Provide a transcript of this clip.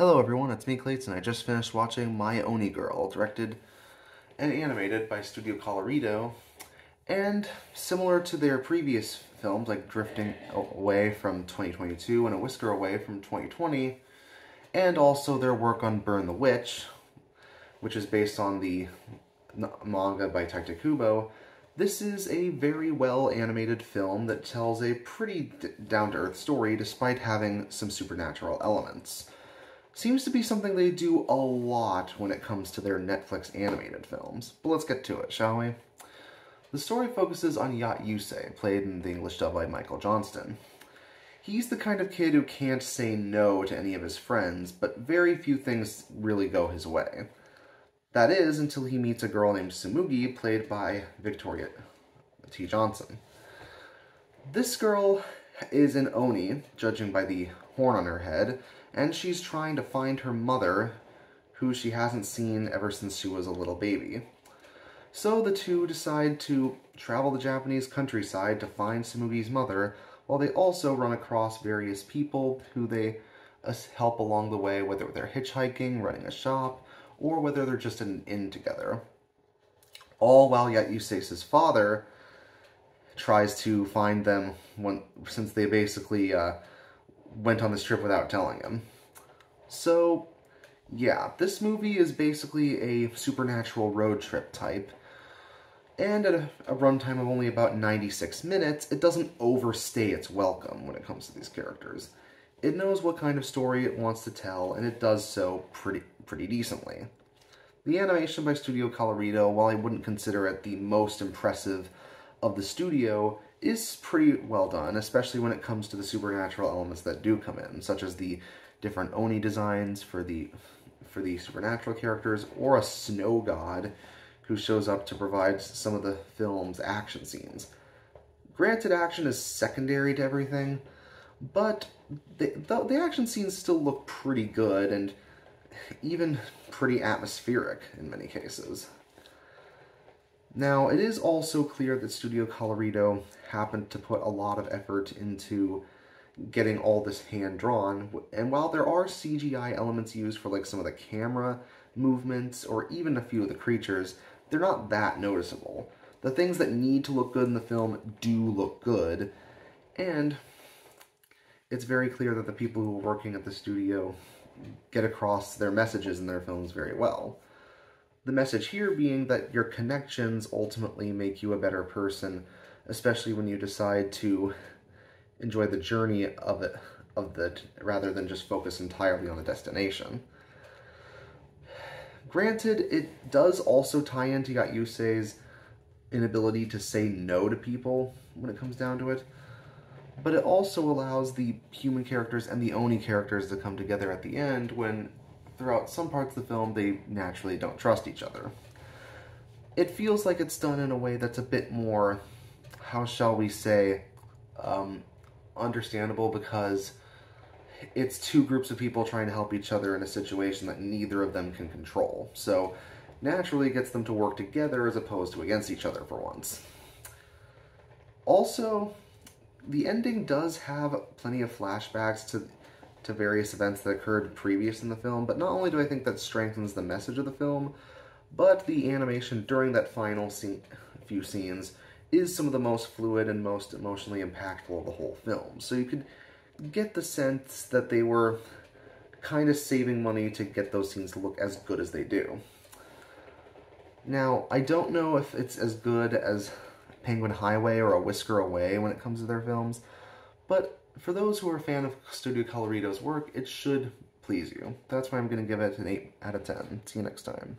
Hello everyone, it's me Clayton. I just finished watching My Oni Girl, directed and animated by Studio Colorido, and similar to their previous films like Drifting Away from 2022 and A Whisker Away from 2020, and also their work on Burn the Witch, which is based on the manga by Tite Kubo, this is a very well animated film that tells a pretty down-to-earth story despite having some supernatural elements seems to be something they do a lot when it comes to their Netflix animated films. But let's get to it, shall we? The story focuses on Yacht Yusei, played in the English dub by Michael Johnston. He's the kind of kid who can't say no to any of his friends, but very few things really go his way. That is, until he meets a girl named Tsumugi, played by Victoria T. Johnson. This girl is an Oni, judging by the horn on her head, and she's trying to find her mother, who she hasn't seen ever since she was a little baby. So the two decide to travel the Japanese countryside to find Tsumugi's mother, while they also run across various people who they help along the way, whether they're hitchhiking, running a shop, or whether they're just in an inn together. All while Yacht Yusei's father tries to find them when, since they basically uh, went on this trip without telling him. So, yeah, this movie is basically a supernatural road trip type. And at a, a runtime of only about 96 minutes, it doesn't overstay its welcome when it comes to these characters. It knows what kind of story it wants to tell, and it does so pretty, pretty decently. The animation by Studio Colorido, while I wouldn't consider it the most impressive of the studio, is pretty well done, especially when it comes to the supernatural elements that do come in, such as the different Oni designs for the for the supernatural characters, or a snow god who shows up to provide some of the film's action scenes. Granted, action is secondary to everything, but the, the, the action scenes still look pretty good and even pretty atmospheric in many cases. Now, it is also clear that Studio Colorido happened to put a lot of effort into getting all this hand-drawn, and while there are CGI elements used for like some of the camera movements or even a few of the creatures, they're not that noticeable. The things that need to look good in the film do look good, and it's very clear that the people who are working at the studio get across their messages in their films very well. The message here being that your connections ultimately make you a better person, especially when you decide to enjoy the journey of it, of the, rather than just focus entirely on the destination. Granted, it does also tie into Yusei's inability to say no to people when it comes down to it, but it also allows the human characters and the Oni characters to come together at the end when throughout some parts of the film, they naturally don't trust each other. It feels like it's done in a way that's a bit more, how shall we say, um, understandable because it's two groups of people trying to help each other in a situation that neither of them can control. So naturally gets them to work together as opposed to against each other for once. Also, the ending does have plenty of flashbacks to to various events that occurred previous in the film, but not only do I think that strengthens the message of the film, but the animation during that final scene, few scenes is some of the most fluid and most emotionally impactful of the whole film. So you could get the sense that they were kind of saving money to get those scenes to look as good as they do. Now, I don't know if it's as good as Penguin Highway or A Whisker Away when it comes to their films, but for those who are a fan of Studio Colorido's work, it should please you. That's why I'm going to give it an 8 out of 10. See you next time.